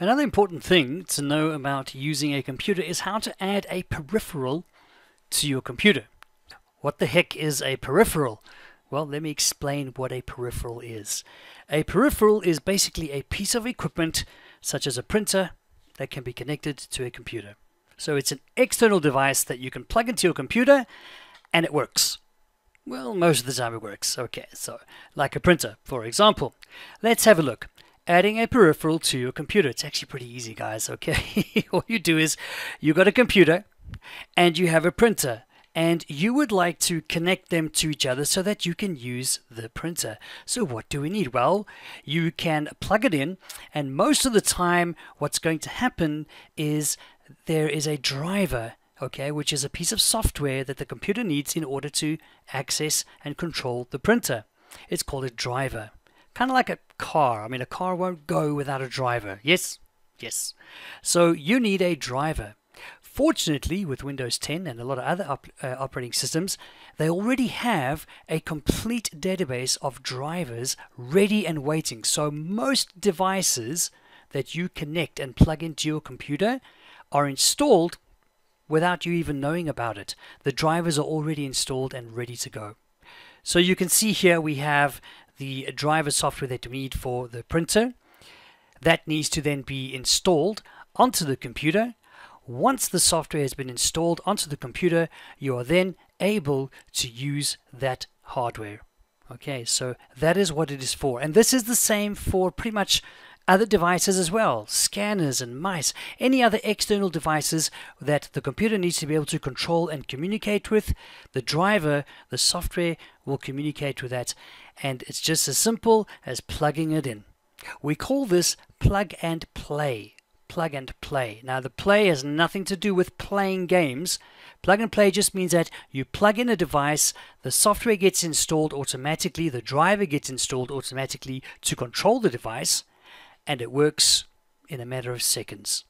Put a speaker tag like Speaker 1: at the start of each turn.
Speaker 1: Another important thing to know about using a computer is how to add a peripheral to your computer. What the heck is a peripheral? Well, let me explain what a peripheral is. A peripheral is basically a piece of equipment, such as a printer, that can be connected to a computer. So it's an external device that you can plug into your computer and it works. Well, most of the time it works. Okay, so like a printer, for example. Let's have a look. Adding a peripheral to your computer. It's actually pretty easy, guys, okay? All you do is you got a computer and you have a printer and you would like to connect them to each other so that you can use the printer. So what do we need? Well, you can plug it in and most of the time what's going to happen is there is a driver okay, which is a piece of software that the computer needs in order to access and control the printer. It's called a driver. Kind of like a car. I mean, a car won't go without a driver. Yes? Yes. So you need a driver. Fortunately, with Windows 10 and a lot of other op uh, operating systems, they already have a complete database of drivers ready and waiting. So most devices that you connect and plug into your computer are installed without you even knowing about it. The drivers are already installed and ready to go. So you can see here we have the driver software that we need for the printer. That needs to then be installed onto the computer once the software has been installed onto the computer, you are then able to use that hardware. Okay, so that is what it is for. And this is the same for pretty much other devices as well scanners and mice, any other external devices that the computer needs to be able to control and communicate with. The driver, the software, will communicate with that. And it's just as simple as plugging it in. We call this plug and play plug and play. Now, the play has nothing to do with playing games. Plug and play just means that you plug in a device, the software gets installed automatically, the driver gets installed automatically to control the device, and it works in a matter of seconds.